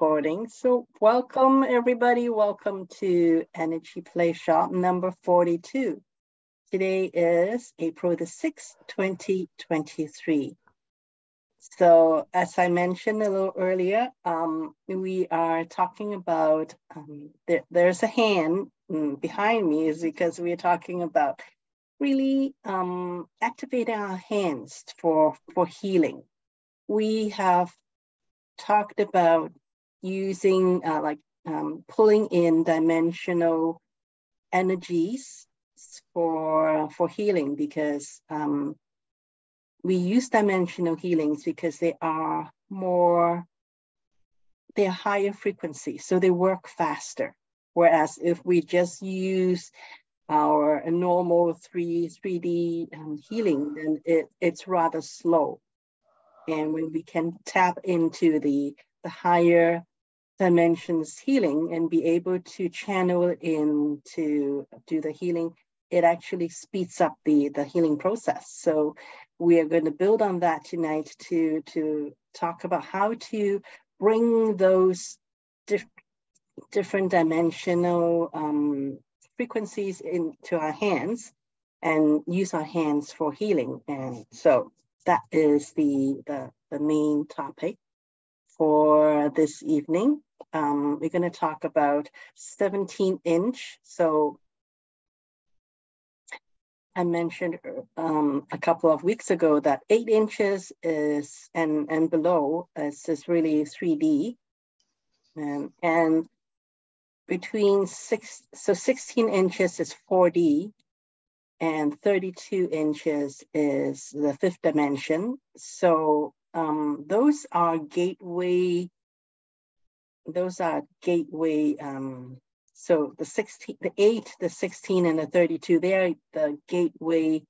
recording. So welcome everybody. Welcome to Energy Playshop number 42. Today is April the 6th, 2023. So as I mentioned a little earlier, um, we are talking about, um, there, there's a hand mm, behind me is because we're talking about really um, activating our hands for, for healing. We have talked about using uh, like um, pulling in dimensional energies for for healing because um, we use dimensional healings because they are more they're higher frequency so they work faster. Whereas if we just use our normal 3 3d um, healing then it, it's rather slow. And when we can tap into the, the higher dimensions healing and be able to channel in to do the healing, it actually speeds up the, the healing process. So we are going to build on that tonight to, to talk about how to bring those diff different dimensional um, frequencies into our hands and use our hands for healing. And so that is the, the, the main topic for this evening. Um, we're going to talk about 17 inch. So I mentioned um, a couple of weeks ago that eight inches is and, and below is, is really 3D. Um, and between six, so 16 inches is 4D and 32 inches is the fifth dimension. So um, those are gateway, those are gateway, um, so the 16, the eight, the 16 and the 32, they're the gateway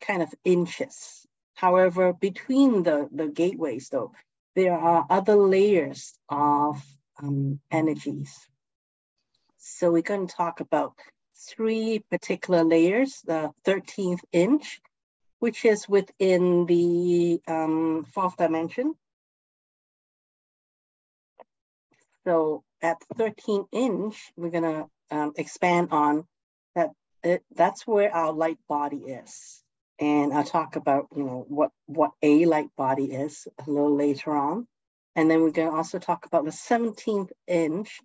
kind of inches. However, between the, the gateways though, there are other layers of um, energies. So we're going to talk about three particular layers, the 13th inch, which is within the um, fourth dimension. So at 13 inch, we're gonna um, expand on that. It, that's where our light body is. And I'll talk about, you know, what, what a light body is a little later on. And then we're gonna also talk about the 17th inch,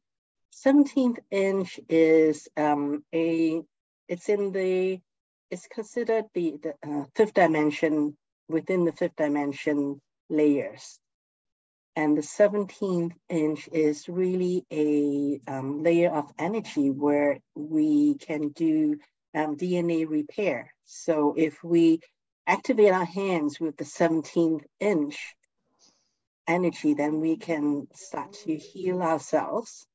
17th inch is um, a, it's in the, it's considered the, the uh, fifth dimension within the fifth dimension layers. And the 17th inch is really a um, layer of energy where we can do um, DNA repair. So if we activate our hands with the 17th inch energy, then we can start to heal ourselves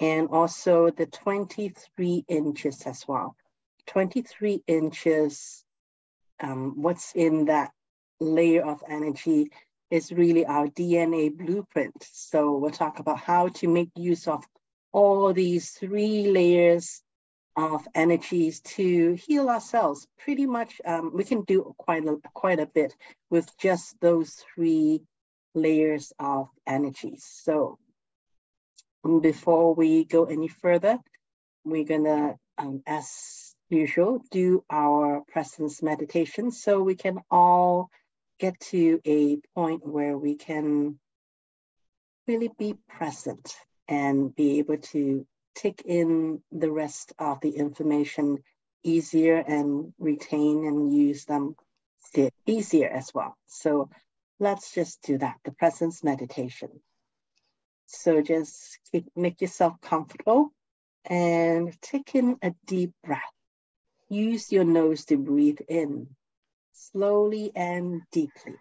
and also the 23 inches as well. 23 inches, um, what's in that layer of energy is really our DNA blueprint. So we'll talk about how to make use of all these three layers of energies to heal ourselves. Pretty much, um, we can do quite a, quite a bit with just those three layers of energies. So before we go any further, we're gonna, um, as usual, do our presence meditation so we can all get to a point where we can really be present and be able to take in the rest of the information easier and retain and use them easier as well. So let's just do that, the presence meditation. So just keep, make yourself comfortable and take in a deep breath. Use your nose to breathe in slowly and deeply.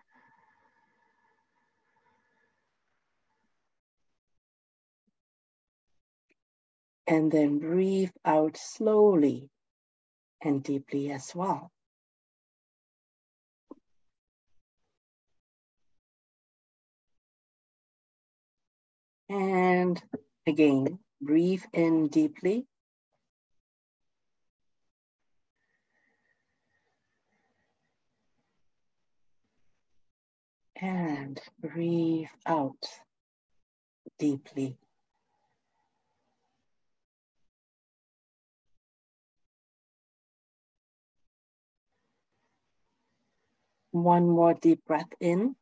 And then breathe out slowly and deeply as well. And again, breathe in deeply. And breathe out deeply. One more deep breath in.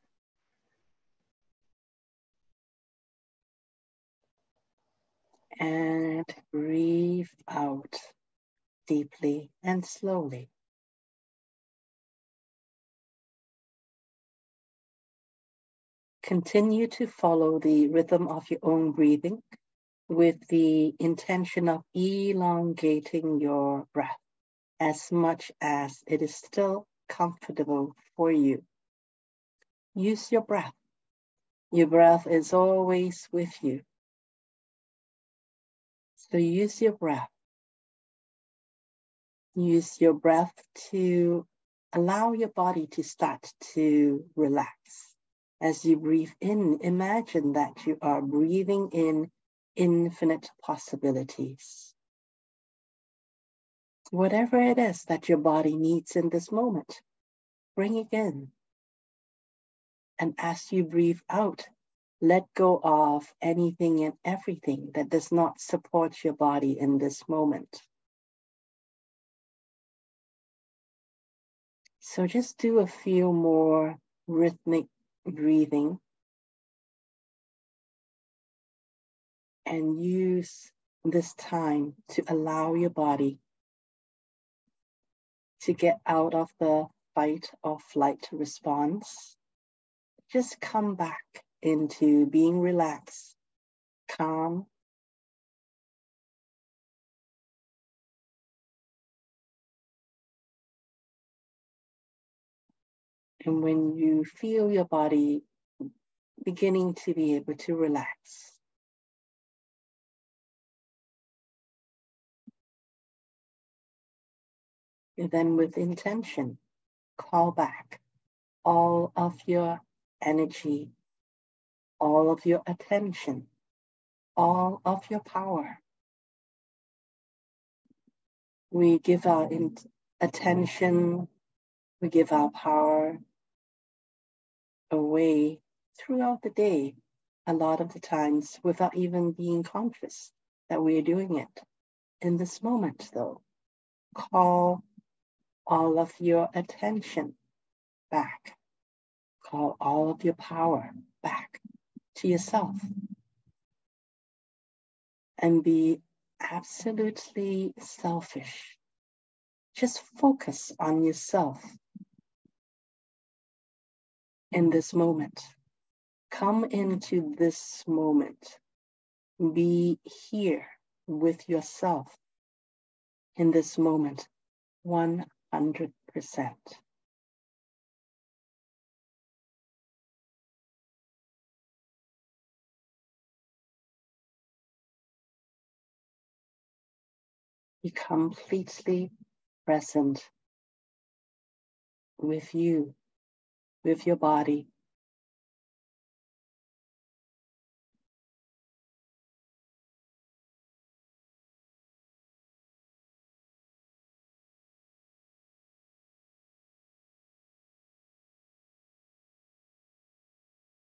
And breathe out deeply and slowly. Continue to follow the rhythm of your own breathing with the intention of elongating your breath as much as it is still comfortable for you. Use your breath. Your breath is always with you. So use your breath. Use your breath to allow your body to start to relax. As you breathe in, imagine that you are breathing in infinite possibilities. Whatever it is that your body needs in this moment, bring it in. And as you breathe out, let go of anything and everything that does not support your body in this moment. So just do a few more rhythmic breathing and use this time to allow your body to get out of the fight or flight response. Just come back into being relaxed, calm, And when you feel your body beginning to be able to relax, and then with intention, call back all of your energy, all of your attention, all of your power. We give our attention, we give our power away throughout the day, a lot of the times without even being conscious that we are doing it. In this moment, though, call all of your attention back. Call all of your power back to yourself. And be absolutely selfish. Just focus on yourself in this moment. Come into this moment. Be here with yourself in this moment 100%. Be completely present with you with your body.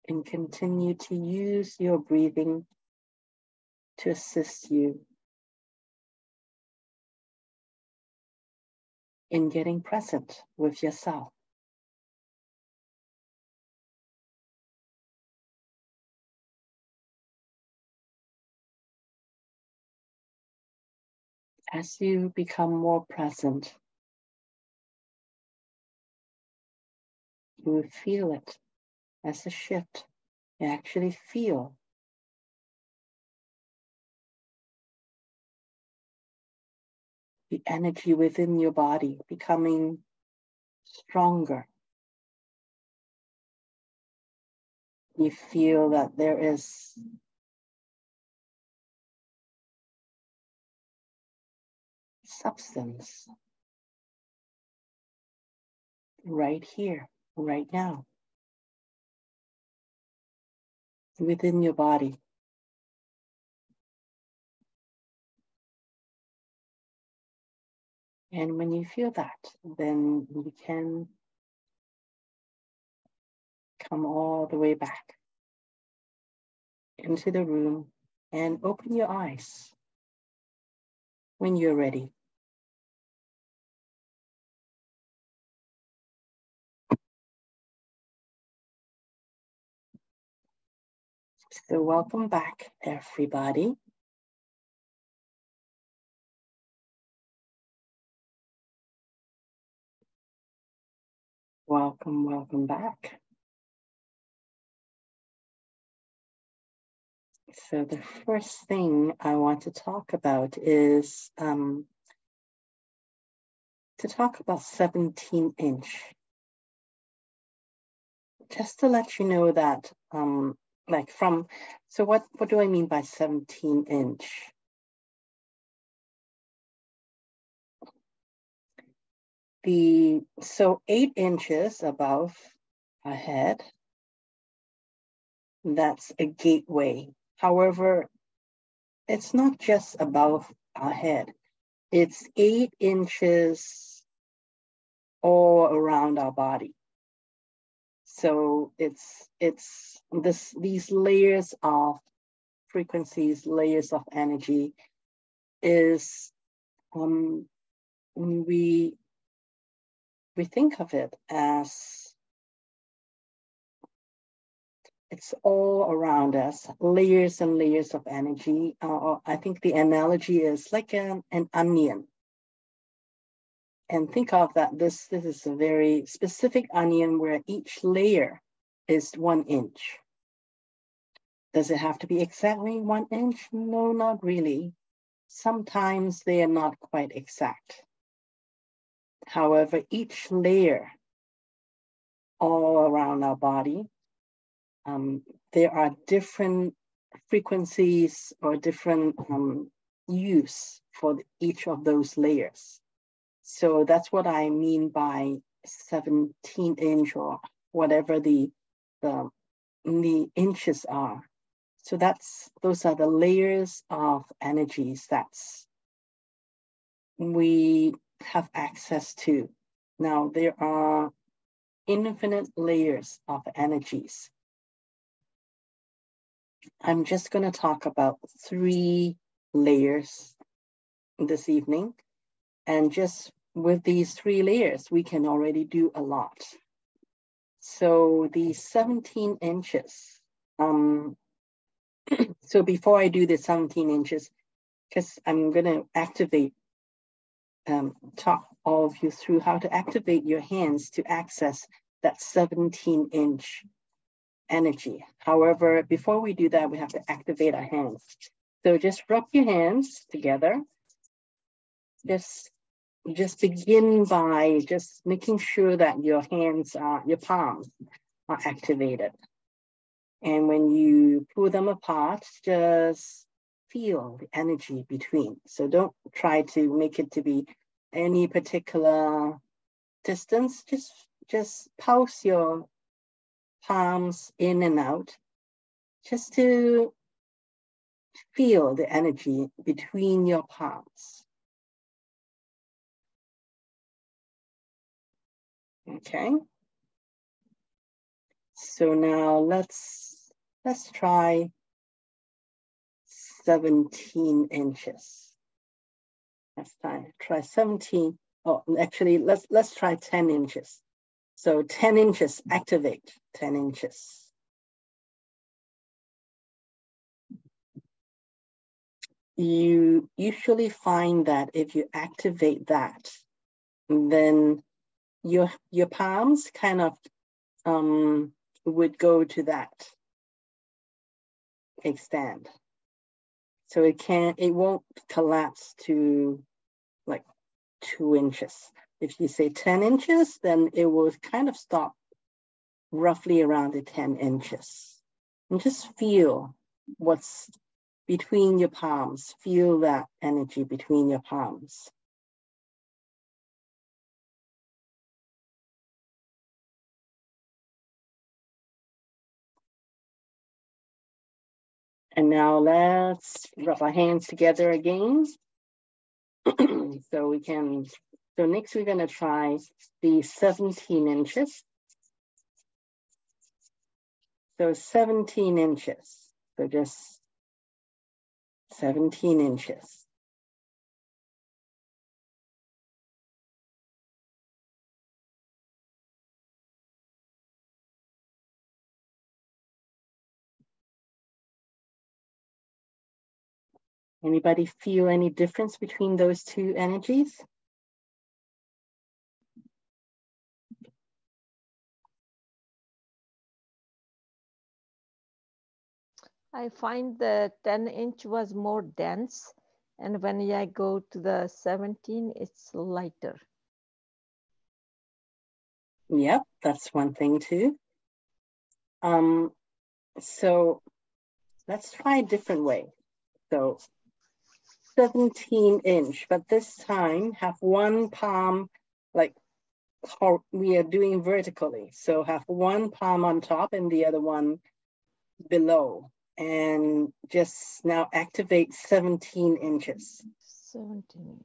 And continue to use your breathing to assist you in getting present with yourself. As you become more present, you will feel it as a shift. You actually feel the energy within your body becoming stronger. You feel that there is substance right here, right now, within your body. And when you feel that, then you can come all the way back into the room and open your eyes when you're ready. So welcome back, everybody. Welcome, welcome back. So the first thing I want to talk about is um, to talk about 17 inch. Just to let you know that um, like from, so what, what do I mean by 17 inch? The, so eight inches above a head, that's a gateway. However, it's not just above our head. It's eight inches all around our body. So it's it's this these layers of frequencies, layers of energy is um, we we think of it as it's all around us, layers and layers of energy. Uh, I think the analogy is like an, an onion and think of that this, this is a very specific onion where each layer is one inch. Does it have to be exactly one inch? No, not really. Sometimes they are not quite exact. However, each layer all around our body, um, there are different frequencies or different um, use for each of those layers. So that's what I mean by 17 inch or whatever the, the, the inches are. So that's those are the layers of energies that's we have access to. Now there are infinite layers of energies. I'm just going to talk about three layers this evening and just with these three layers, we can already do a lot. So the 17 inches, um, so before I do the 17 inches, because I'm gonna activate, um, talk all of you through how to activate your hands to access that 17 inch energy. However, before we do that, we have to activate our hands. So just rub your hands together. Just just begin by just making sure that your hands are, your palms are activated. And when you pull them apart, just feel the energy between. So don't try to make it to be any particular distance. Just, just pulse your palms in and out just to feel the energy between your palms. Okay. So now let's let's try 17 inches. Let's try, try 17. Oh, actually, let's let's try 10 inches. So 10 inches, activate 10 inches. You usually find that if you activate that, then your your palms kind of um, would go to that extent. So it can't, it won't collapse to like two inches. If you say 10 inches, then it will kind of stop roughly around the 10 inches. And just feel what's between your palms. Feel that energy between your palms. And now let's rub our hands together again. so we can, so next we're gonna try the 17 inches. So 17 inches. So just 17 inches. Anybody feel any difference between those two energies? I find the 10 inch was more dense and when I go to the 17, it's lighter. Yep, that's one thing too. Um, so let's try a different way. So 17 inch, but this time have one palm like we are doing vertically. So have one palm on top and the other one below and just now activate 17 inches. 17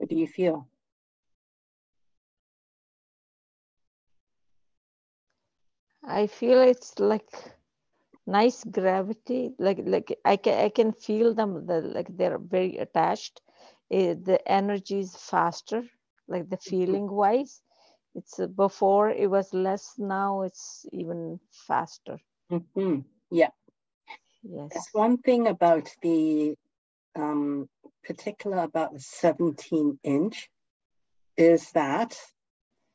What do you feel? I feel it's like nice gravity. Like like I can I can feel them. The, like they're very attached. Uh, the energy is faster. Like the mm-hmm. feeling wise, it's uh, before it was less. Now it's even faster. Mm-hmm. Yeah. Yes. That's one thing about the um, particular about the 17 inch is that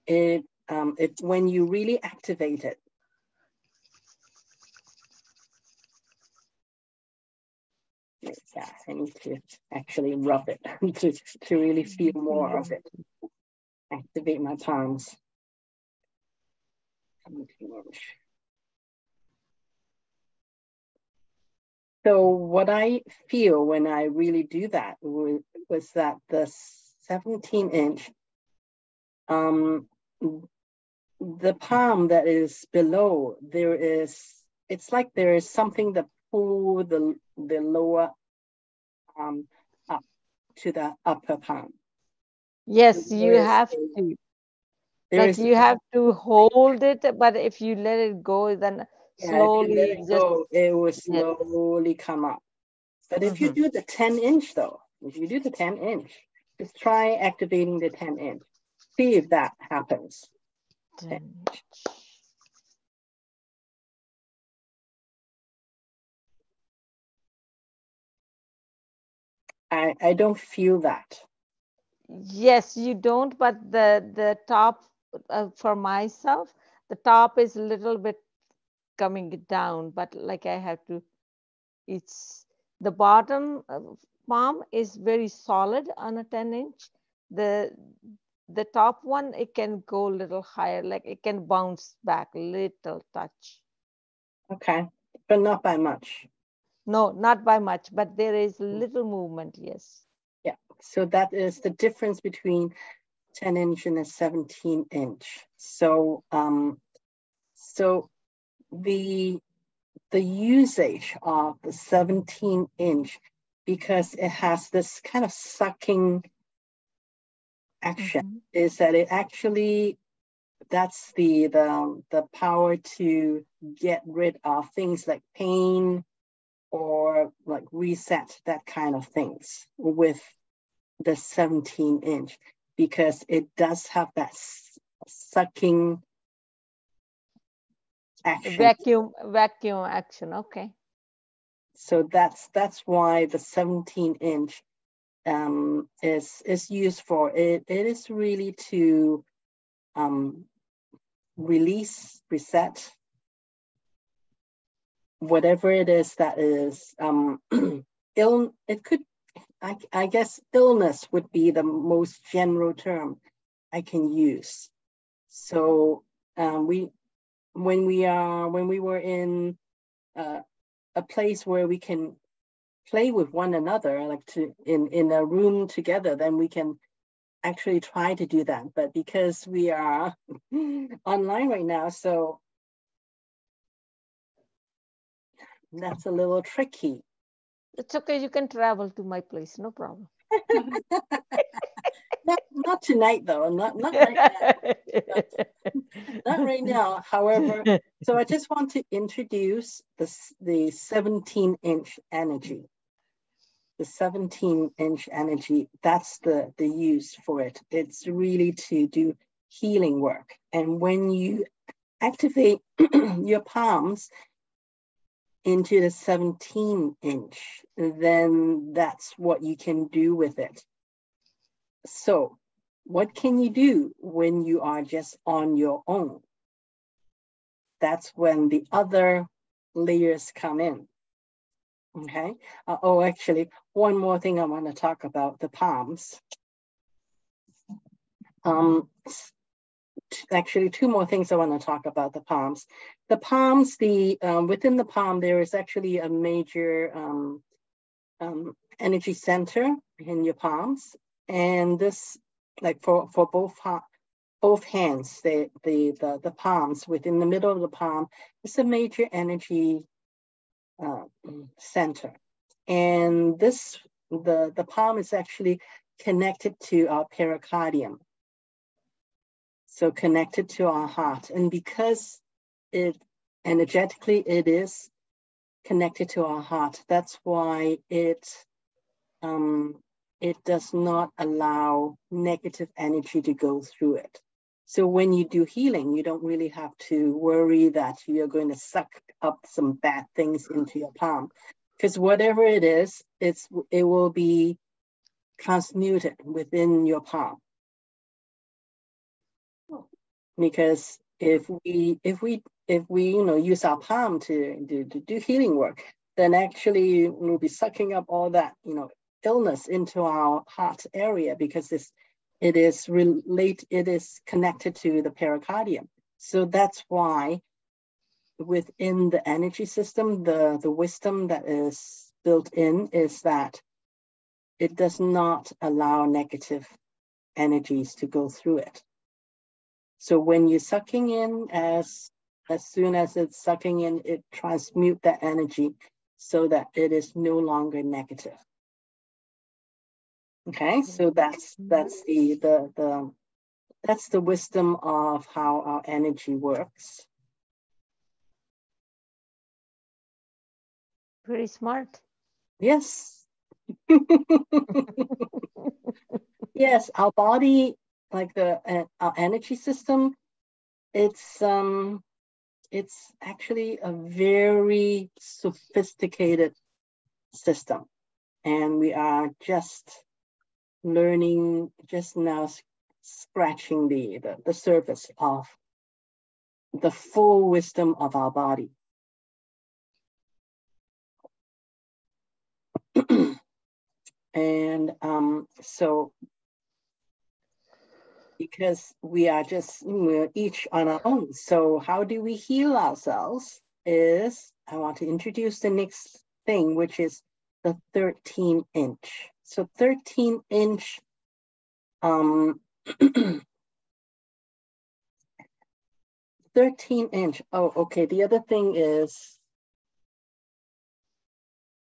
it um, it when you really activate it, yeah, I need to actually rub it to, to really feel more of it. Activate my palms. So what I feel when I really do that was, was that the 17 inch, um, the palm that is below, there is, it's like there is something that pull the, the lower um, up to the upper palm. Yes, you have to. like you have to hold it, but if you let it go, then yeah, slowly it just go, it will slowly yes. come up. But if mm -hmm. you mm-hmm. do the 10 inch though, if you do the 10 inch, just try activating the 10 inch. See if that happens. 10 inch. I, I don't feel that. Yes, you don't, but the the top uh, for myself, the top is a little bit coming down, but like I have to, it's the bottom palm is very solid on a 10 inch. The the top one it can go a little higher, like it can bounce back a little touch. Okay, but not by much. No, not by much, but there is hmm. little movement, yes. Yeah, so that is the difference between 10 inch and a 17 inch. So, um, so the, the usage of the 17 inch, because it has this kind of sucking action, mm -hmm. is that it actually that's the the the power to get rid of things like pain or like reset that kind of things with the 17 inch because it does have that sucking action. Vacuum, vacuum action, okay. So that's that's why the 17 inch um, is is used for it. It is really to um, release, reset whatever it is that is um, ill, it could, I, I guess illness would be the most general term I can use. So um, we, when we are, when we were in uh, a place where we can play with one another, like to in in a room together, then we can actually try to do that, but because we are online right now, so that's a little tricky. It's okay. You can travel to my place. No problem. not, not tonight, though. Not, not right now. not right now. However, so I just want to introduce the, the 17 inch energy. The 17 inch energy, that's the, the use for it. It's really to do healing work. And when you activate your palms, into the 17 inch, then that's what you can do with it. So what can you do when you are just on your own? That's when the other layers come in. Okay. Uh, oh, actually, one more thing I want to talk about the palms. Um, actually two more things I want to talk about the palms. The palms, the um, within the palm, there is actually a major um, um, energy center in your palms. And this, like for, for both, both hands, the, the, the, the palms within the middle of the palm is a major energy uh, center. And this, the, the palm is actually connected to our pericardium so connected to our heart. And because it energetically it is connected to our heart, that's why it um, it does not allow negative energy to go through it. So when you do healing, you don't really have to worry that you're going to suck up some bad things mm-hmm. into your palm, because whatever it is, it's it will be transmuted within your palm. Because if we if we if we you know use our palm to, to, to do healing work then actually we'll be sucking up all that you know illness into our heart area because this it is relate it is connected to the pericardium so that's why within the energy system the the wisdom that is built in is that it does not allow negative energies to go through it so when you're sucking in, as as soon as it's sucking in, it transmute that energy so that it is no longer negative. Okay, so that's that's the the the that's the wisdom of how our energy works. Very smart. Yes. yes, our body like the uh, our energy system, it's um, it's actually a very sophisticated system, and we are just learning just now scratching the, the, the surface of the full wisdom of our body. and um, so because we are just we're each on our own. So how do we heal ourselves? Is I want to introduce the next thing, which is the 13 inch. So 13 inch um 13 inch. Oh, okay. The other thing is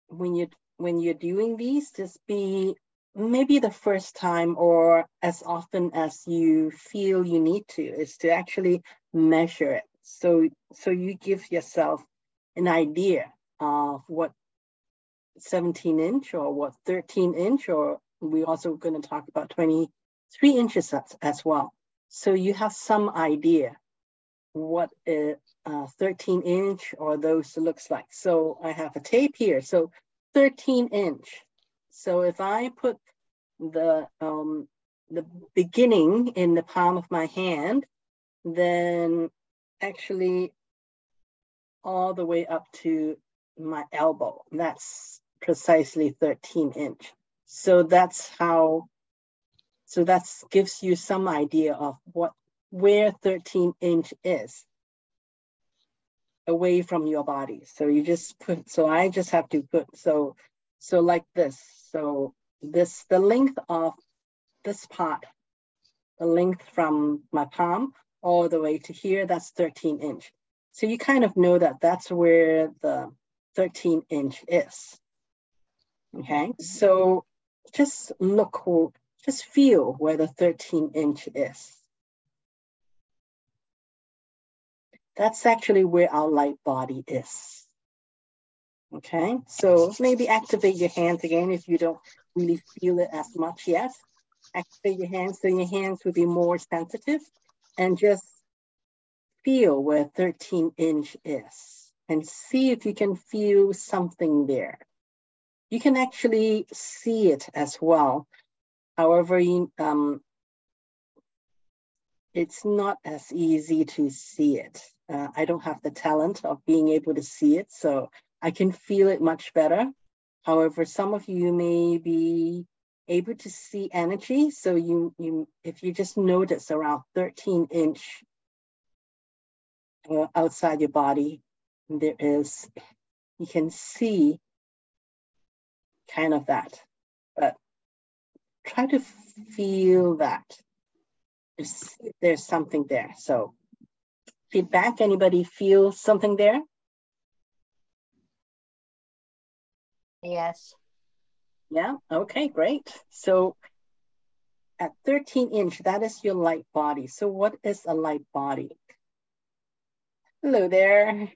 when you when you're doing these, just be maybe the first time or as often as you feel you need to is to actually measure it so so you give yourself an idea of what 17 inch or what 13 inch or we also going to talk about 23 inches as, as well. So you have some idea what a, a 13 inch or those looks like. So i have a tape here. So 13 inch. So if I put the um, the beginning in the palm of my hand, then actually all the way up to my elbow. That's precisely 13 inch. So that's how, so that gives you some idea of what, where 13 inch is away from your body. So you just put, so I just have to put, so so like this. So this, the length of this part the length from my palm all the way to here, that's 13 inch. So you kind of know that that's where the 13 inch is. Mm-hmm. Okay, so just look, just feel where the 13 inch is. That's actually where our light body is. Okay, so maybe activate your hands again if you don't really feel it as much yet. Activate your hands so your hands will be more sensitive and just feel where 13 inch is and see if you can feel something there. You can actually see it as well. However, you, um, it's not as easy to see it. Uh, I don't have the talent of being able to see it, so I can feel it much better. However, some of you may be able to see energy. So you, you if you just notice around 13 inch uh, outside your body, there is, you can see kind of that, but try to feel that. There's, there's something there. So feedback, anybody feel something there? Yes. Yeah, okay, great. So at 13 inch, that is your light body. So what is a light body? Hello there.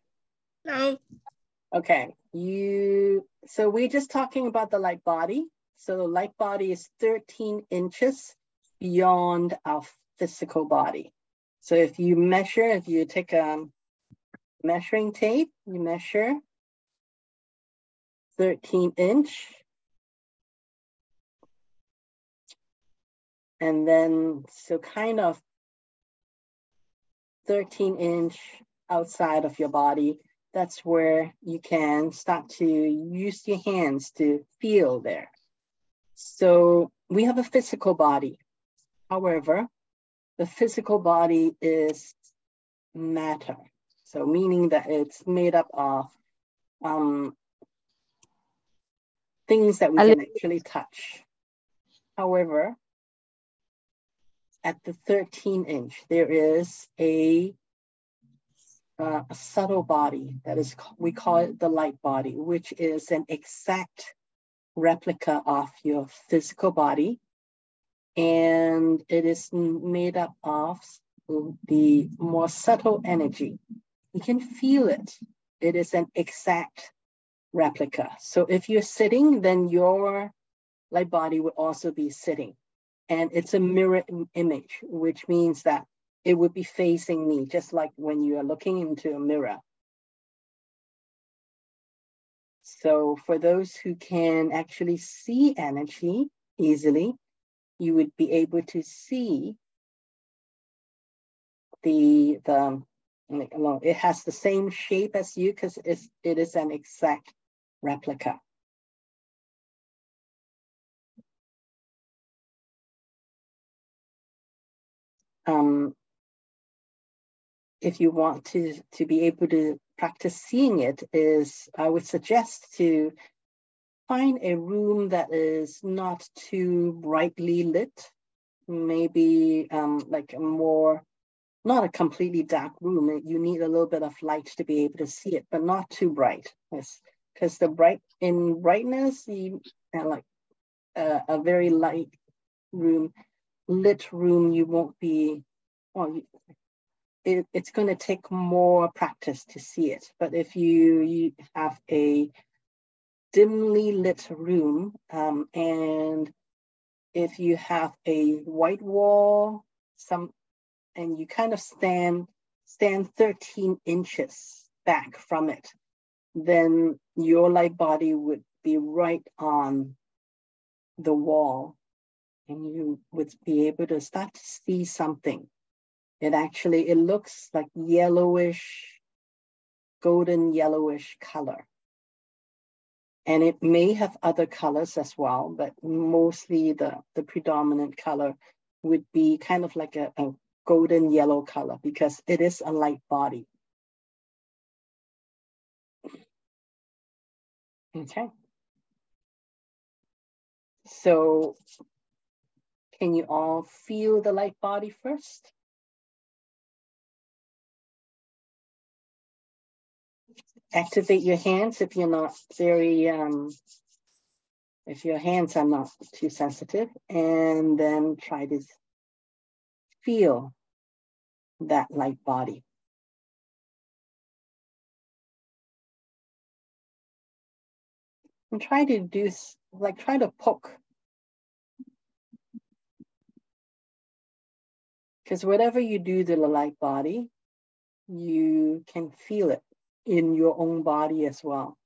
Hello. Okay, you, so we're just talking about the light body. So the light body is 13 inches beyond our physical body. So if you measure, if you take a measuring tape, you measure 13 inch. And then, so kind of 13 inch outside of your body, that's where you can start to use your hands to feel there. So we have a physical body. However, the physical body is matter. So meaning that it's made up of um, things that we can actually touch. However, at the 13 inch, there is a uh, a subtle body that is, we call it the light body, which is an exact replica of your physical body. And it is made up of the more subtle energy. You can feel it. It is an exact replica. So if you're sitting, then your light body will also be sitting. And it's a mirror image, which means that it would be facing me, just like when you are looking into a mirror. So for those who can actually see energy easily, you would be able to see the, the it has the same shape as you because it is an exact replica. Um, if you want to, to be able to practice seeing it is, I would suggest to find a room that is not too brightly lit, maybe um, like a more, not a completely dark room. You need a little bit of light to be able to see it, but not too bright. Because the bright, in brightness, you uh, like uh, a very light room, lit room, you won't be, well, it, it's going to take more practice to see it. But if you, you have a dimly lit room um, and if you have a white wall, some, and you kind of stand stand 13 inches back from it, then your light body would be right on the wall and you would be able to start to see something it actually, it looks like yellowish, golden yellowish color. And it may have other colors as well, but mostly the, the predominant color would be kind of like a, a golden yellow color because it is a light body. Okay. So Can you all feel the light body first? Activate your hands if you're not very, um, if your hands are not too sensitive, and then try to feel that light body. And try to do, like try to poke Because whatever you do to the light body, you can feel it in your own body as well.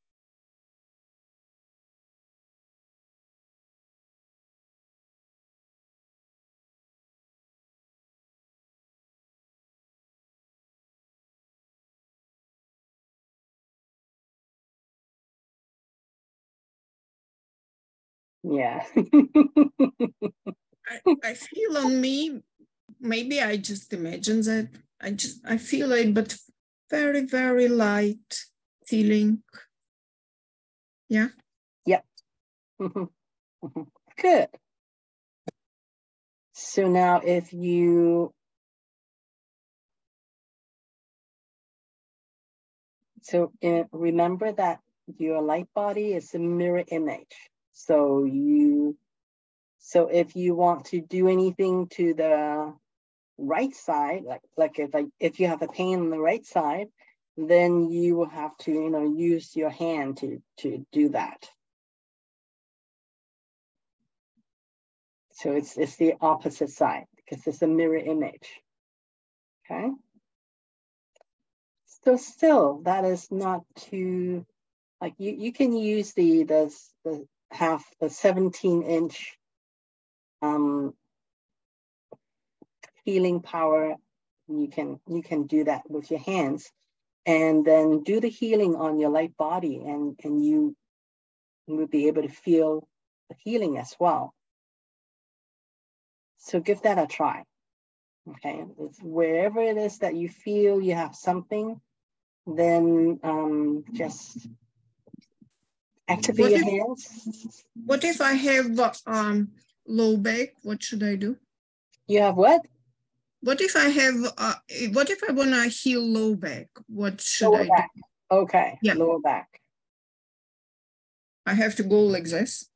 Yeah. I, I feel on me maybe I just imagine that. I just I feel it, but very very light feeling. Yeah. Yep. Good. So now, if you so uh, remember that your light body is a mirror image. So you so if you want to do anything to the right side, like like if I, if you have a pain on the right side, then you will have to you know use your hand to to do that. So it's it's the opposite side because it's a mirror image. Okay. So still, that is not too like you you can use the the the half the 17 inch um healing power. You can you can do that with your hands, and then do the healing on your light body, and and you will be able to feel the healing as well. So give that a try. Okay, it's wherever it is that you feel you have something, then um, just activate what your if, hands. What if I have um, low back? What should I do? You have what? What if I have, uh, what if I want to heal low back? What should lower I back. do? Okay, yeah. lower back. I have to go like this?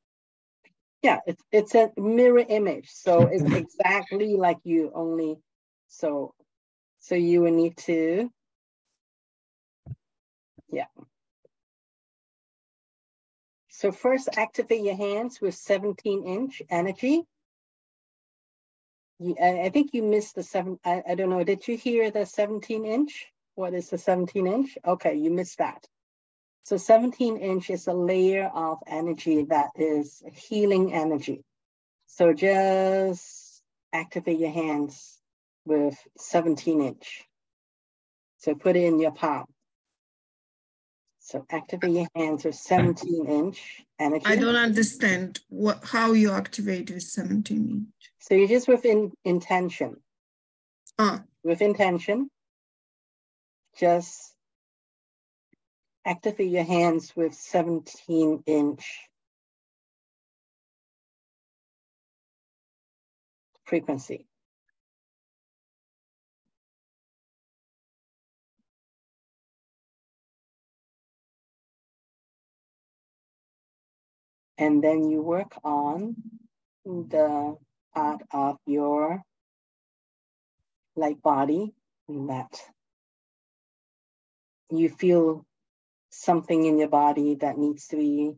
Yeah, it's, it's a mirror image. So it's exactly like you only, so, so you will need to, yeah. So first activate your hands with 17 inch energy. I think you missed the seven. I, I don't know. Did you hear the 17 inch? What is the 17 inch? Okay, you missed that. So 17 inch is a layer of energy that is healing energy. So just activate your hands with 17 inch. So put it in your palm. So activate your hands with 17 inch energy. I don't understand what how you activate with 17 inch. So you're just within intention. Uh. With intention, just activate your hands with 17 inch frequency. And then you work on the part of your light body that you feel something in your body that needs to be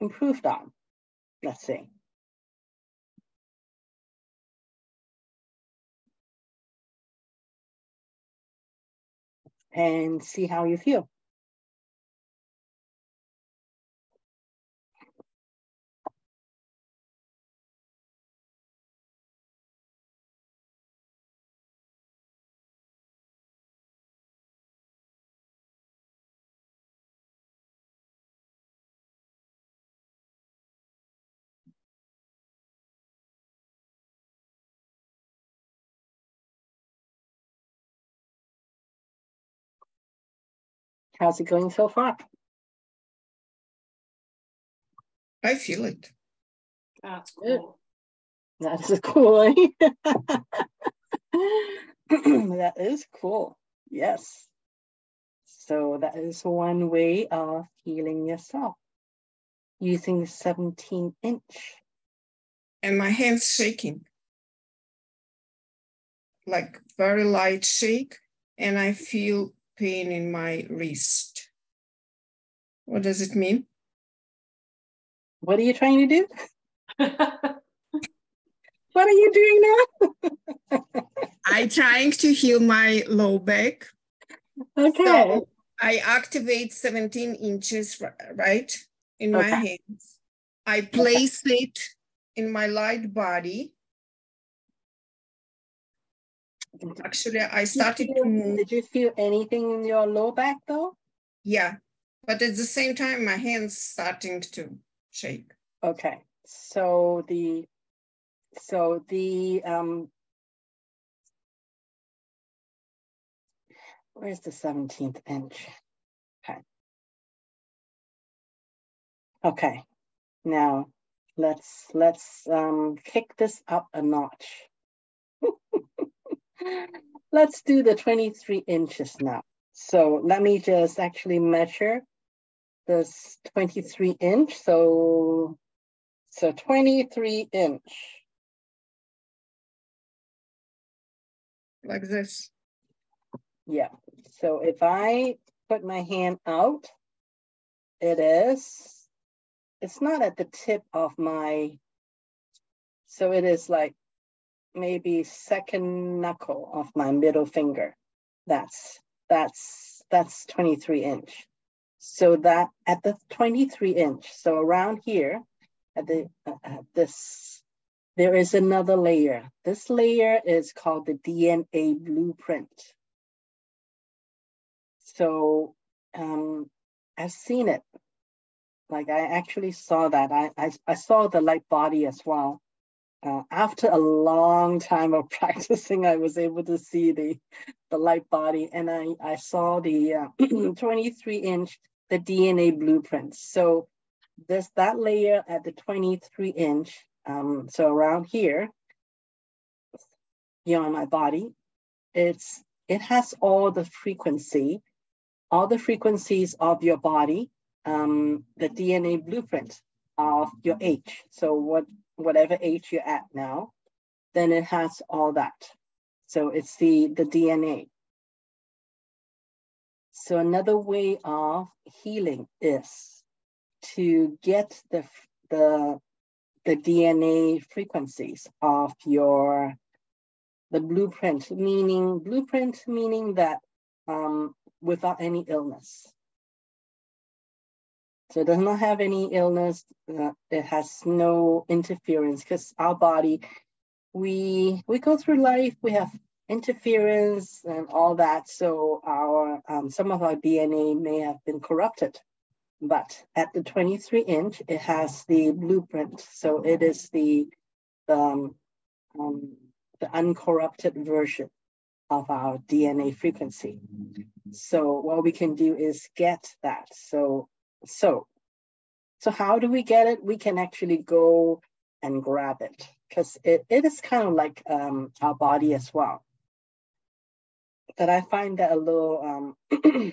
improved on, let's say. And see how you feel. How's it going so far? I feel it. That's cool. That is cool. Eh? that is cool. Yes. So that is one way of healing yourself using 17 inch. And my hands shaking. Like very light shake. And I feel pain in my wrist. What does it mean? What are you trying to do? what are you doing now? I'm trying to heal my low back. Okay. So I activate 17 inches, right, in okay. my hands. I place okay. it in my light body. Actually, I started did you, feel, to move. Did you feel anything in your low back though? Yeah, but at the same time, my hands starting to shake. Okay, so the so the um Where's the 17th inch? Okay. Okay. Now let's let's um, kick this up a notch. let's do the 23 inches now. So let me just actually measure this 23 inch. So so 23 inch. Like this. Yeah. So if I put my hand out, it is, it's not at the tip of my, so it is like maybe second knuckle of my middle finger. That's, that's, that's 23 inch. So that at the 23 inch, so around here, at the uh, at this, there is another layer. This layer is called the DNA blueprint. So um, I've seen it. Like I actually saw that. I, I, I saw the light body as well. Uh, after a long time of practicing, I was able to see the, the light body and I, I saw the uh, 23 inch, the DNA blueprints. So this that layer at the 23 inch, um, so around here, beyond my body, it's it has all the frequency all the frequencies of your body, um, the DNA blueprint of your age. So what whatever age you're at now, then it has all that. So it's the, the DNA. So another way of healing is to get the, the, the DNA frequencies of your, the blueprint, meaning blueprint, meaning that um, without any illness. So it does not have any illness. Uh, it has no interference because our body, we we go through life. We have interference and all that. So our um, some of our DNA may have been corrupted, but at the 23 inch, it has the blueprint. So it is the um, um, the uncorrupted version of our DNA frequency. So what we can do is get that. So, so, so how do we get it? We can actually go and grab it because it, it is kind of like um, our body as well. But I find that a little um,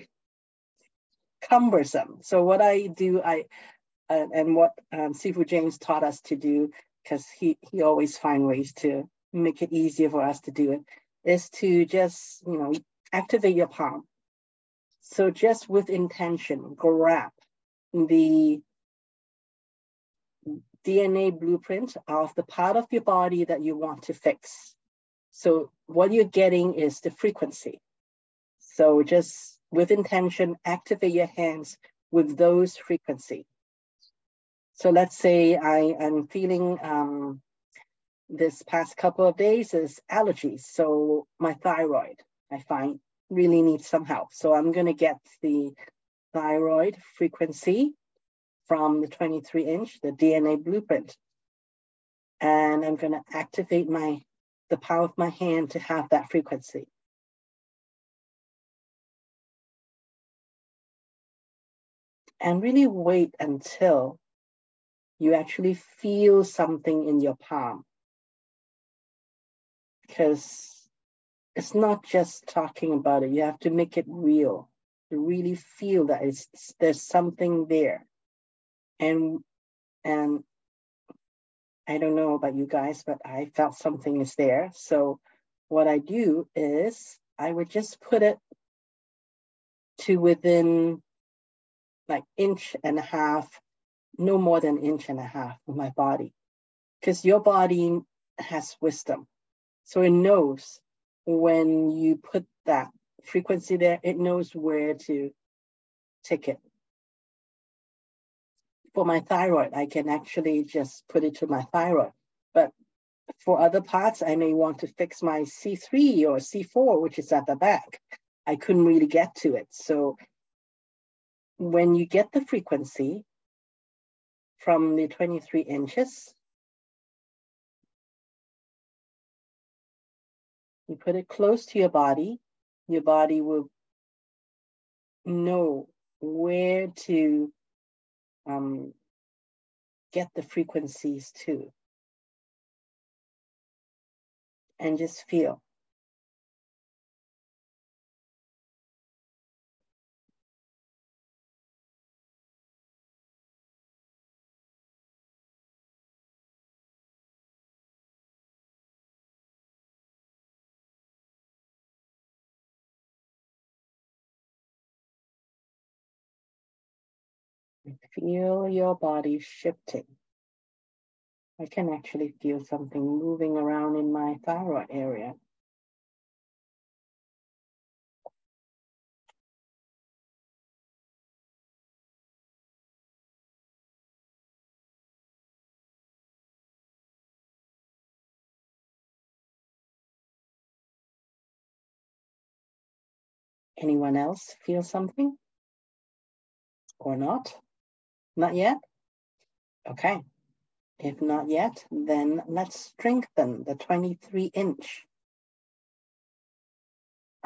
cumbersome. So what I do, I uh, and what um, Sifu James taught us to do, because he he always find ways to make it easier for us to do it, is to just, you know, activate your palm. So just with intention, grab the DNA blueprint of the part of your body that you want to fix. So what you're getting is the frequency. So just with intention, activate your hands with those frequency. So let's say I am feeling um, this past couple of days is allergies. So my thyroid, I find really needs some help. So I'm going to get the thyroid frequency from the 23 inch, the DNA blueprint. And I'm going to activate my the power of my hand to have that frequency. And really wait until you actually feel something in your palm because it's not just talking about it. You have to make it real to really feel that it's there's something there. And and I don't know about you guys, but I felt something is there. So what I do is I would just put it to within like inch and a half, no more than inch and a half of my body. Because your body has wisdom. So it knows when you put that frequency there, it knows where to take it. For my thyroid, I can actually just put it to my thyroid. But for other parts, I may want to fix my C3 or C4, which is at the back. I couldn't really get to it. So when you get the frequency from the 23 inches, you put it close to your body, your body will know where to um, get the frequencies to. And just feel. Feel your body shifting. I can actually feel something moving around in my thyroid area. Anyone else feel something or not? Not yet? Okay. If not yet, then let's strengthen the 23 inch.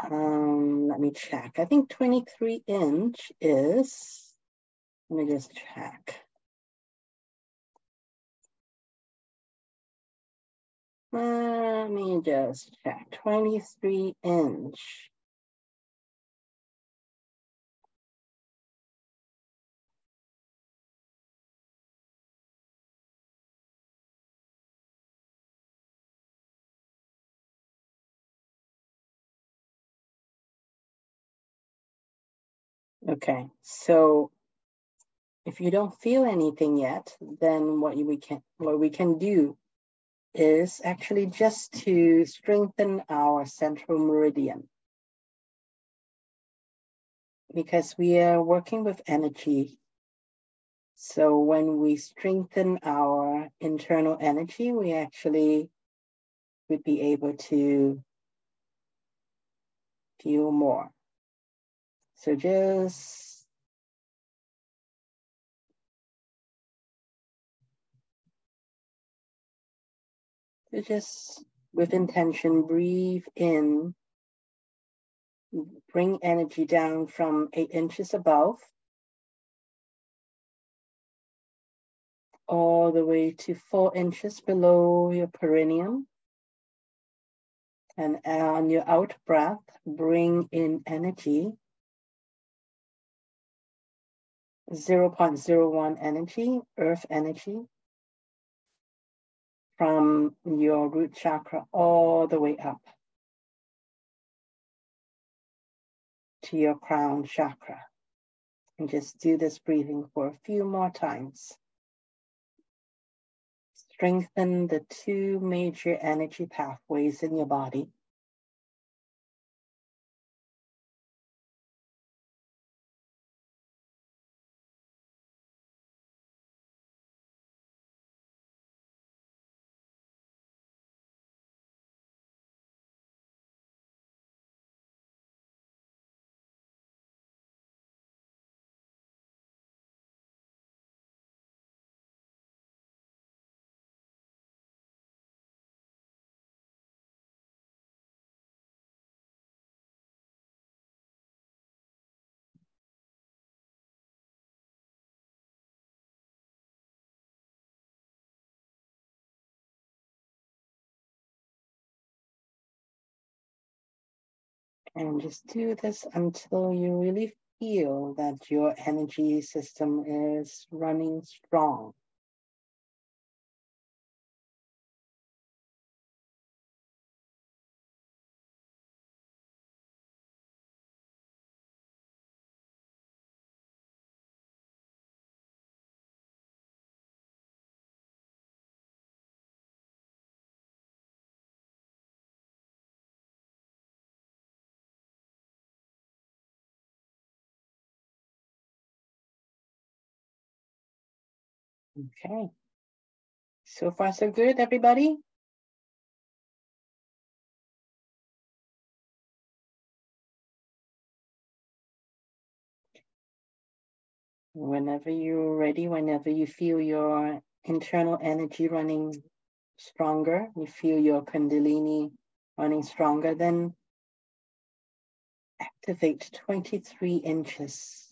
Um, let me check. I think 23 inch is, let me just check. Let me just check. 23 inch. Okay, so if you don't feel anything yet, then what we can what we can do is actually just to strengthen our central meridian. Because we are working with energy. So when we strengthen our internal energy, we actually would be able to feel more. So just so just with intention, breathe in, bring energy down from eight inches above, all the way to four inches below your perineum. And on your out breath, bring in energy 0.01 energy, earth energy, from your root chakra all the way up to your crown chakra. And just do this breathing for a few more times. Strengthen the two major energy pathways in your body And just do this until you really feel that your energy system is running strong. Okay. So far, so good, everybody? Whenever you're ready, whenever you feel your internal energy running stronger, you feel your Kundalini running stronger, then activate 23 inches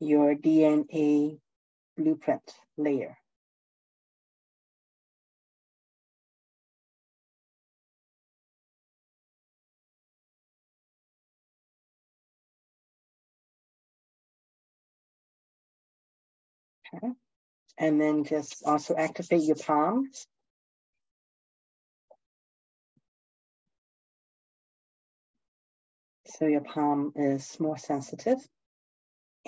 your DNA blueprint layer. Okay. And then just also activate your palms. So your palm is more sensitive.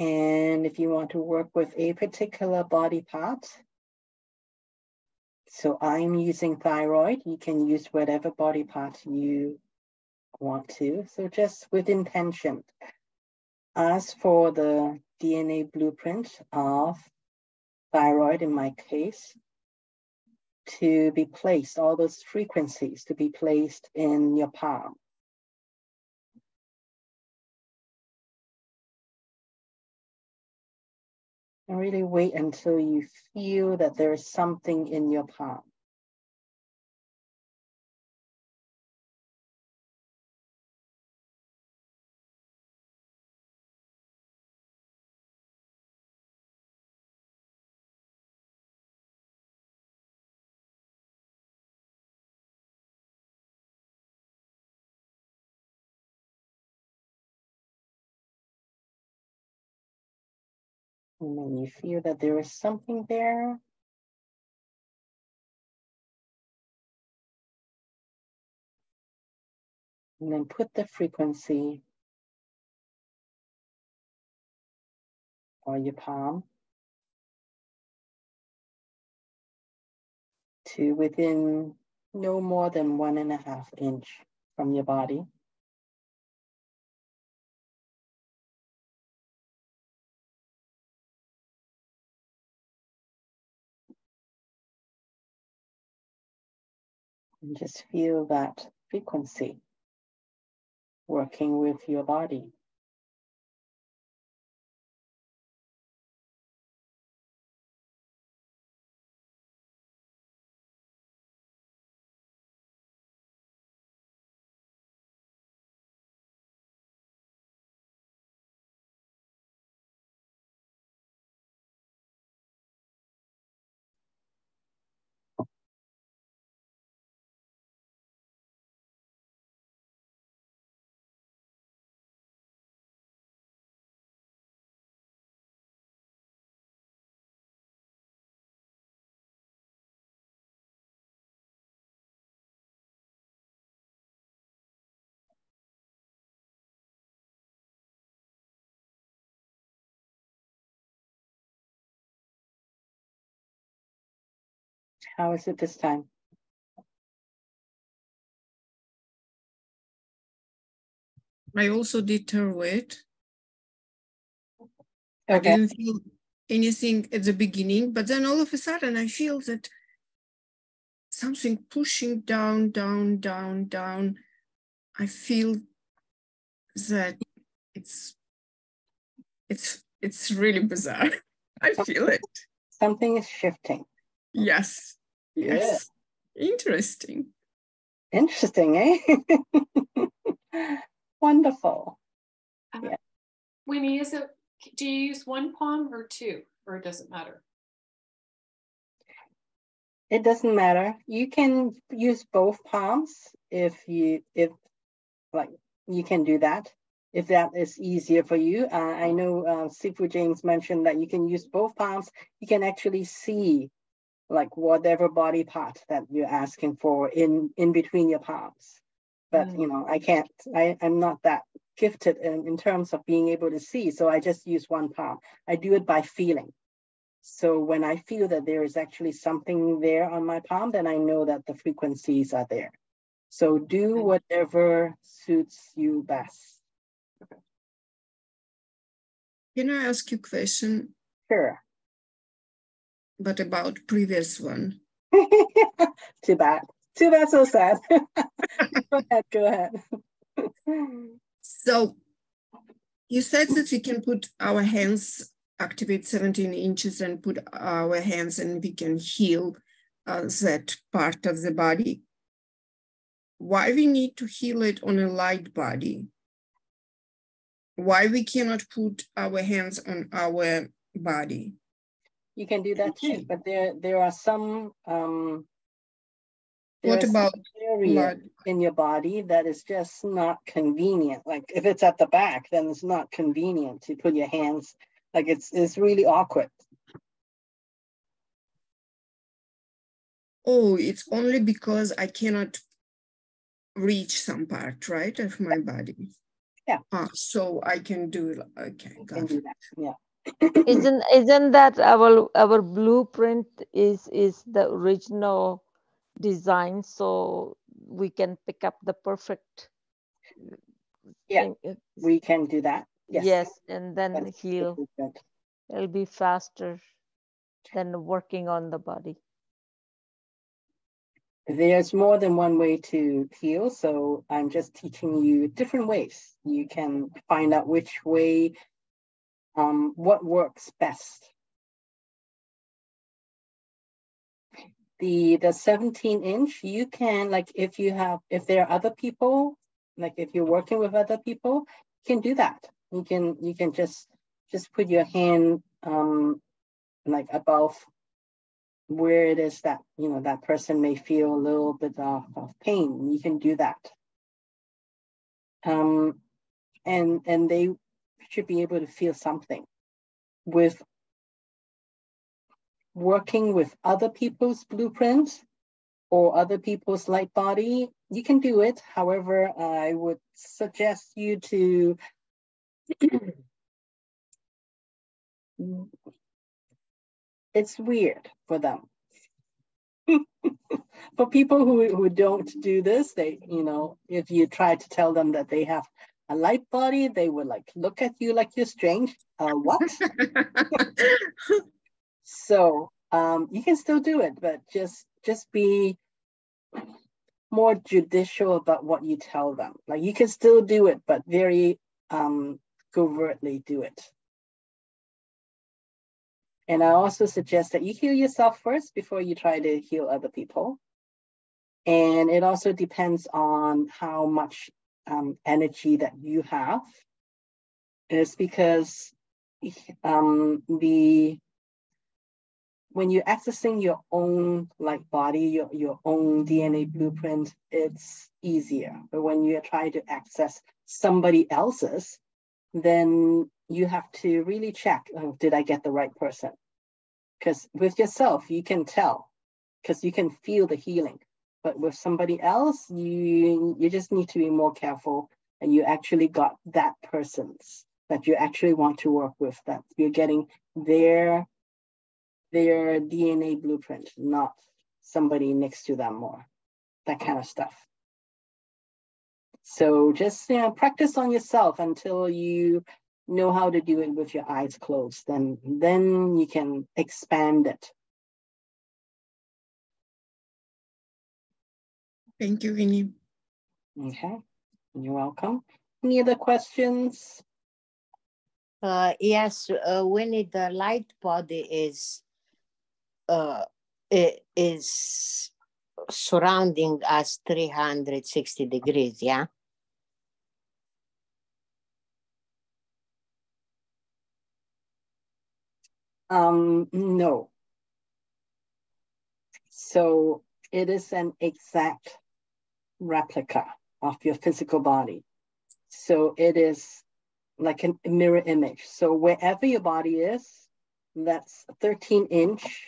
And if you want to work with a particular body part, so I'm using thyroid, you can use whatever body part you want to. So just with intention. As for the DNA blueprint of thyroid in my case, to be placed, all those frequencies to be placed in your palm. And really wait until you feel that there is something in your palm. And then you feel that there is something there. And then put the frequency on your palm to within no more than one and a half inch from your body. And just feel that frequency working with your body. How is it this time? I also did her weight. Okay. I didn't feel anything at the beginning, but then all of a sudden I feel that something pushing down, down, down, down. I feel that it's it's it's really bizarre. I feel it. Something is shifting. Yes. Yes. Interesting. Interesting, eh? Wonderful. Uh, Yeah. Winnie, is it, do you use one palm or two, or it doesn't matter? It doesn't matter. You can use both palms if you if like you can do that if that is easier for you. Uh, I know uh, Sifu James mentioned that you can use both palms. You can actually see like whatever body part that you're asking for in, in between your palms. But, mm. you know, I can't, I, I'm not that gifted in, in terms of being able to see. So I just use one palm. I do it by feeling. So when I feel that there is actually something there on my palm, then I know that the frequencies are there. So do whatever suits you best. Can I ask you a question? Sure. But about previous one. Too bad. Too bad, so sad. go ahead, go ahead. so you said that we can put our hands, activate 17 inches and put our hands and we can heal uh, that part of the body. Why we need to heal it on a light body? why we cannot put our hands on our body you can do that too but there there are some um what about area in your body that is just not convenient like if it's at the back then it's not convenient to put your hands like it's it's really awkward oh it's only because i cannot reach some part right of my body yeah. Uh, so I can do it. Okay, can do that. Yeah. Isn't isn't that our our blueprint is is the original design so we can pick up the perfect yeah thing. we can do that yes, yes and then That's heal it'll be faster than working on the body there's more than one way to heal, so I'm just teaching you different ways. You can find out which way, um, what works best. The, the 17 inch, you can, like if you have, if there are other people, like if you're working with other people, you can do that. You can, you can just, just put your hand um, like above where it is that you know that person may feel a little bit of, of pain you can do that um, and and they should be able to feel something with working with other people's blueprints or other people's light body you can do it however i would suggest you to it's weird for them. for people who, who don't do this, they, you know, if you try to tell them that they have a light body, they would like look at you like you're strange. Uh, what? so um, you can still do it, but just just be more judicial about what you tell them. Like you can still do it, but very um, covertly do it. And I also suggest that you heal yourself first before you try to heal other people. And it also depends on how much um, energy that you have. is because um, the when you're accessing your own like body, your, your own DNA blueprint, it's easier. But when you're trying to access somebody else's, then you have to really check oh, did I get the right person? Because with yourself, you can tell because you can feel the healing. But with somebody else, you you just need to be more careful and you actually got that person's that you actually want to work with, that you're getting their their DNA blueprint, not somebody next to them more, that kind of stuff. So just you know, practice on yourself until you know how to do it with your eyes closed. Then, then you can expand it. Thank you, Winnie. Okay, you're welcome. Any other questions? Uh, yes, uh, Winnie, the light body is uh, is surrounding us 360 degrees, yeah? Um, no. So it is an exact replica of your physical body. So it is like a mirror image. So wherever your body is, that's 13 inch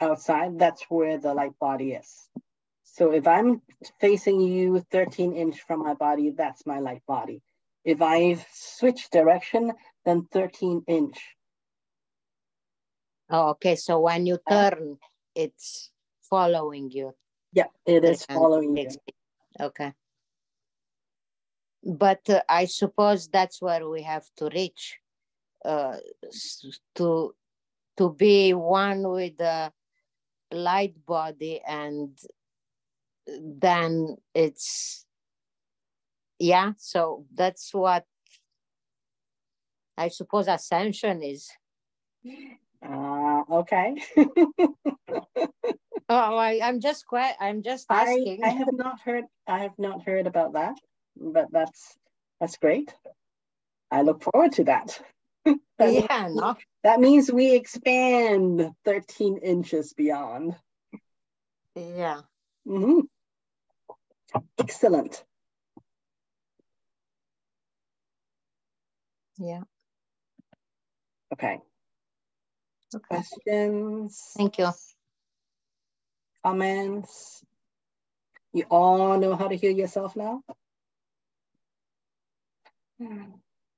outside, that's where the light body is. So if I'm facing you 13 inch from my body, that's my light body. If I switch direction, then 13 inch. Oh, okay. So when you uh, turn, it's following you. Yeah, it is and following you. Okay. But uh, I suppose that's where we have to reach uh, to to be one with the light body and then it's yeah so that's what i suppose ascension is Uh, okay. oh I, i'm just quite i'm just asking I have not heard I have not heard about that, but that's that's great. I look forward to that. that, means, yeah no that means we expand 13 inches beyond. yeah Mm-hmm. Excellent. yeah Okay. Okay Questions, thank you comments? You all know how to heal yourself now?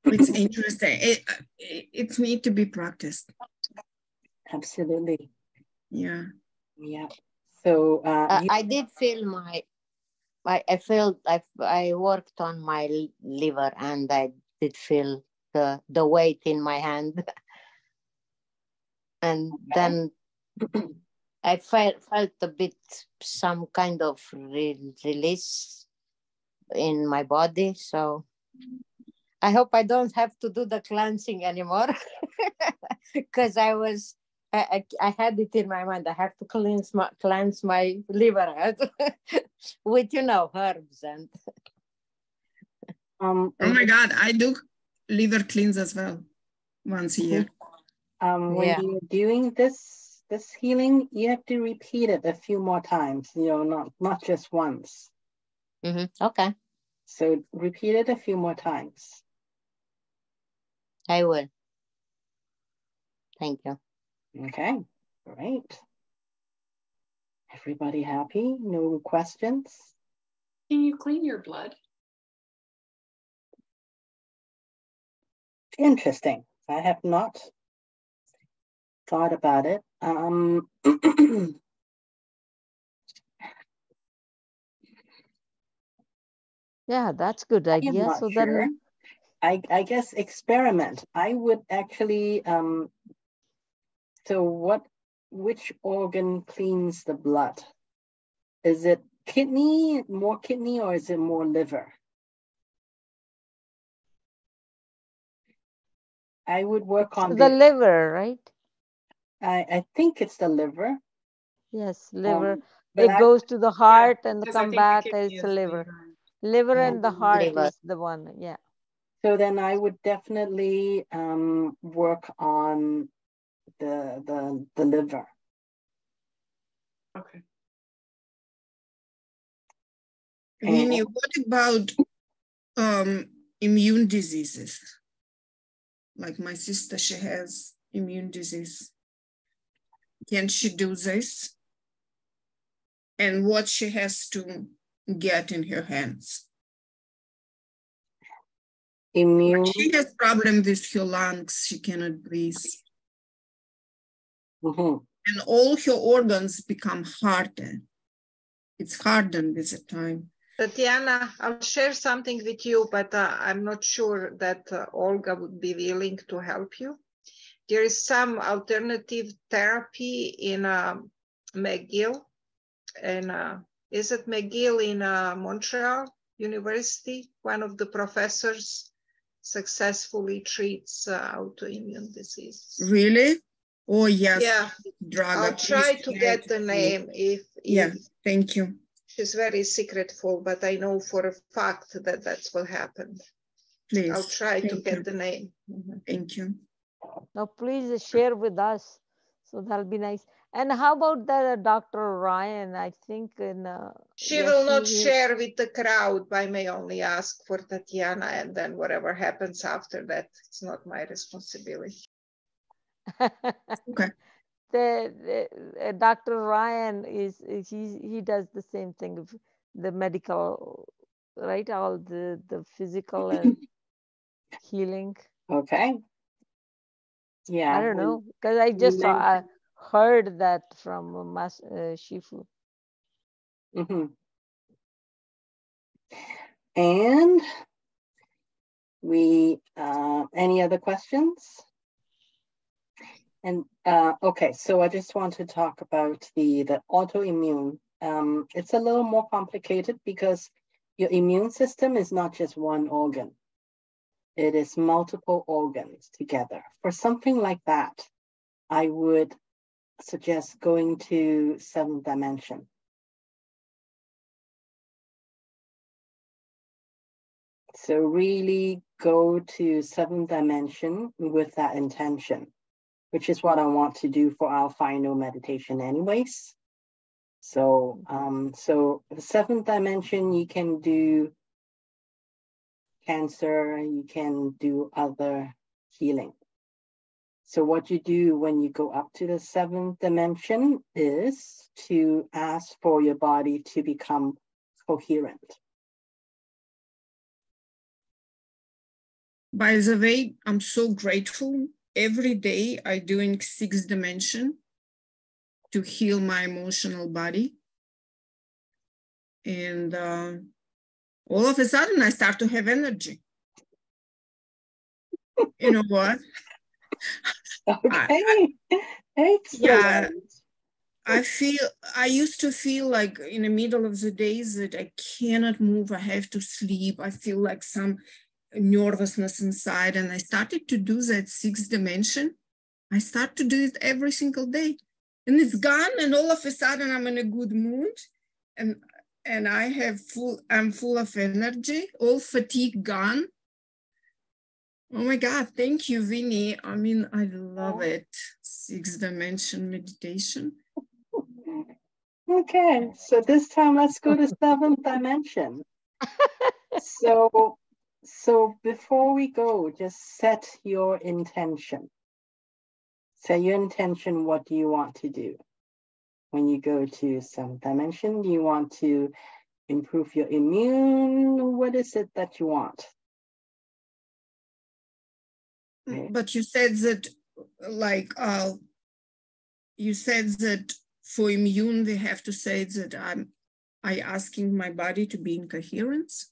It's interesting. It, it, it's need to be practiced. Absolutely. Yeah. Yeah. So uh, Uh, I did feel my, I, I felt I, I worked on my liver and I did feel the the weight in my hand, and then I felt felt a bit some kind of re- release in my body. So I hope I don't have to do the cleansing anymore, because I was. I, I, I had it in my mind. I have to cleanse my cleanse my liver out with you know herbs and um, Oh my God, I do liver cleanse as well once a year. Um, when Yeah. you're doing this this healing, you have to repeat it a few more times. You know, not not just once. Mhm. okay, So repeat it a few more times. I will. Thank you. Okay, great. Everybody happy? No questions? Can you clean your blood? Interesting. I have not thought about it. Um, Yeah, that's good idea. So sure. then, I, I guess experiment. I would actually, um, so what, which organ cleans the blood? Is it kidney, more kidney, or is it more liver? I would work on the the, liver, right? I, I think it's the liver. Yes, liver. um, It I- goes to the heart and come think the back. kidney It's the liver. liver. Liver Yeah. and the heart Liver. is the one. Yeah. So then I would definitely um, work on the, the, the liver. Okay. Winnie, what about um, immune diseases? Like my sister, she has immune disease. Can she do this? And what she has to get in her hands? Immune. She has problem with her lungs. She cannot breathe, mhm. and all her organs become harder. It's hardened with the time. Tatiana, I'll share something with you, but uh, I'm not sure that uh, Olga would be willing to help you. There is some alternative therapy in um, McGill, and uh, is it McGill in uh, Montreal University? One of the professors successfully treats uh, autoimmune disease. Really? Oh yes. Yeah, Drug. I'll try to get the name if, Yeah. if Thank you. she's very secretful, but I know for a fact that that's what happened. Please. I'll try to Thank get you. the name. Mhm. Thank you. Now, please share with us So that'll be nice. And how about the Dr. Ryan? I think in uh, She yes, will not he- share with the crowd. I may only ask for Tatiana and then whatever happens after that, it's not my responsibility. Okay. the, the uh, Dr. Ryan is is- he he does the same thing of the medical right all the the physical and healing Okay. Yeah. I don't know because I just saw, I heard that from uh, Mas, uh, Shifu Mhm. And we, uh, any other questions? And, uh, okay, so I just want to talk about the, the autoimmune. Um, it's a little more complicated because your immune system is not just one organ. It is multiple organs together. For something like that, I would suggest going to seventh dimension. So really go to seventh dimension with that intention, which is what I want to do for our final meditation anyways. So, um, so the seventh dimension, you can do cancer, you can do other healing. So what you do when you go up to the seventh dimension is to ask for your body to become coherent. By the way, I'm so grateful. Every day I doing six dimension to heal my emotional body. And uh, all of a sudden I start to have energy. you know what? Okay. Excellent. I feel I used to feel like in the middle of the days that I cannot move, I have to sleep. I feel like some nervousness inside. And I started to do that sixth dimension. I start to do it every single day. And it's gone, and all of a sudden I'm in a good mood. And and I have full, I'm full of energy, all fatigue gone. Oh my God, thank you, Winnie. I mean, I love it. Six dimension meditation. Okay, so this time let's go to seventh dimension. So, so before we go, just set your intention. Set your intention. What do you want to do when you go to some dimension? You want to improve your immune? What is it that you want? Okay. But you said that, like, uh, you said that for immune, they have to say that I'm, I asking my body to be in coherence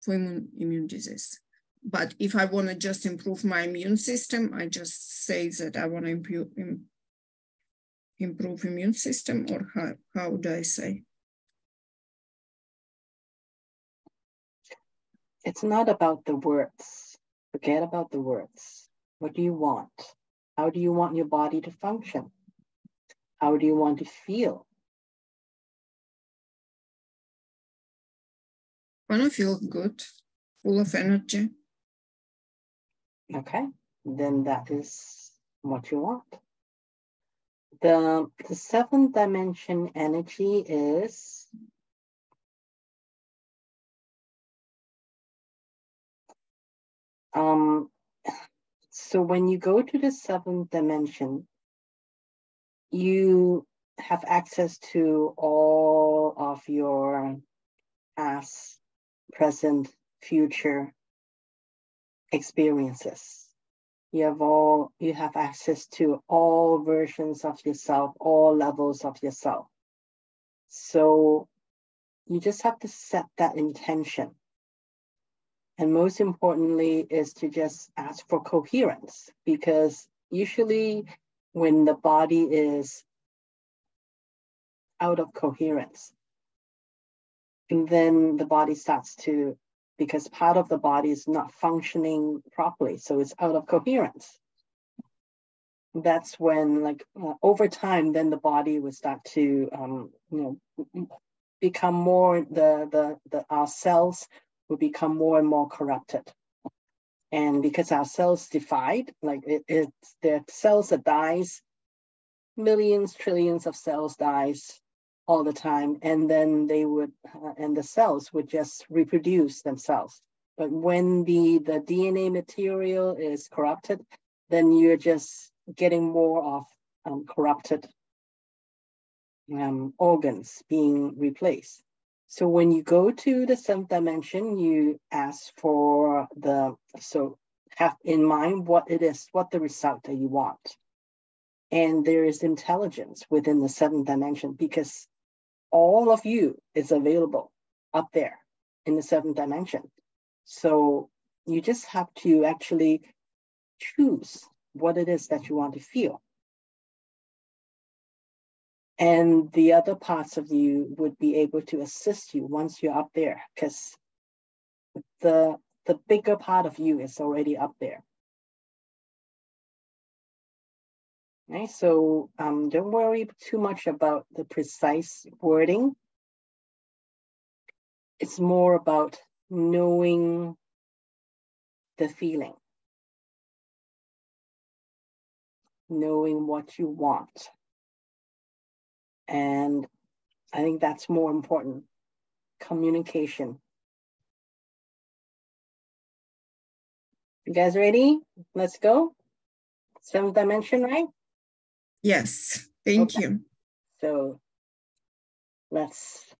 for immune, immune disease. But if I want to just improve my immune system, I just say that I want to improve, improve immune system, or how, how do I say? It's not about the words. Forget about the words. What do you want? How do you want your body to function? How do you want to feel? I want to feel good, full of energy. Okay, then that is what you want. The, the seventh dimension energy is um so when you go to the seventh dimension, you have access to all of your past, present, future experiences. You have all you have access to all versions of yourself, all levels of yourself. So you just have to set that intention. And most importantly is to just ask for coherence because usually when the body is out of coherence, and then the body starts to because part of the body is not functioning properly so it's out of coherence. That's when like uh, over time then the body would start to um, you know become more the, the the our cells will become more and more corrupted. And because our cells divide like it, it's the cells that dies millions, trillions of cells dies all the time, and then they would, uh, and the cells would just reproduce themselves. But when the, the DNA material is corrupted, then you're just getting more of um, corrupted um, organs being replaced. So when you go to the seventh dimension, you ask for the, so have in mind what it is, what the result that you want. And there is intelligence within the seventh dimension because all of you is available up there in the seventh dimension. So you just have to actually choose what it is that you want to feel. And the other parts of you would be able to assist you once you're up there, because the, the bigger part of you is already up there. Okay, so um, don't worry too much about the precise wording. It's more about knowing the feeling, knowing what you want. And I think that's more important communication. You guys ready? Let's go. Seventh dimension, right? Yes, thank Okay. you. So let's